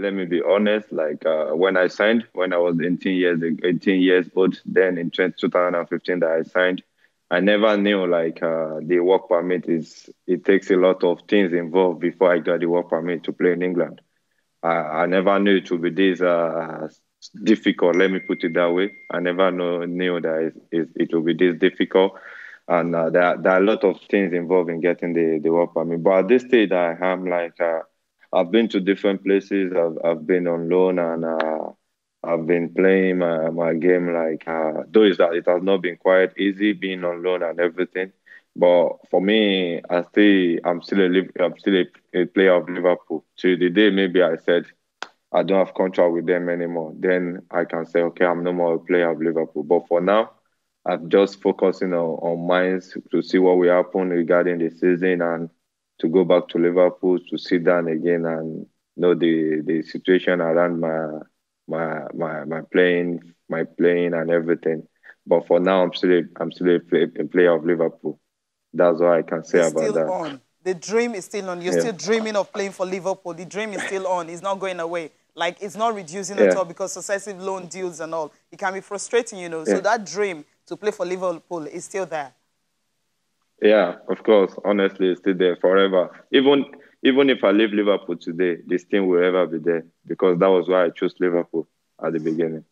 let me be honest. Like uh, when I signed, when I was 18 years 18 years old, then in 2015 that I signed, I never knew like uh, the work permit is. It takes a lot of things involved before I got the work permit to play in England. I, I never knew it would be this uh, difficult. Let me put it that way. I never know, knew that it, it, it would be this difficult and uh, there, there are a lot of things involved in getting the, the work permit. But at this stage, I am like, uh, I've been to different places. I've, I've been on loan and uh, I've been playing my, my game like, uh, though is that it has not been quite easy being on loan and everything. But for me, I still, I'm still a, I'm still a, a player of Liverpool. To the day maybe I said I don't have contract with them anymore, then I can say, okay, I'm no more a player of Liverpool. But for now, I'm just focusing on, on minds to see what will happen regarding the season and to go back to Liverpool to sit down again and know the, the situation around my my my my playing my playing and everything. But for now, I'm still a, I'm still a, play, a player of Liverpool. That's all I can say it's about that. On. The dream is still on. You're Yeah. still dreaming of playing for Liverpool. The dream is still on. It's not going away. Like it's not reducing Yeah. at all because successive loan deals and all. It can be frustrating, you know. So that dream to play for Liverpool is still there. Yeah, of course. Honestly, it's still there forever. Even even if I leave Liverpool today, this team will ever be there because that was why I chose Liverpool at the beginning.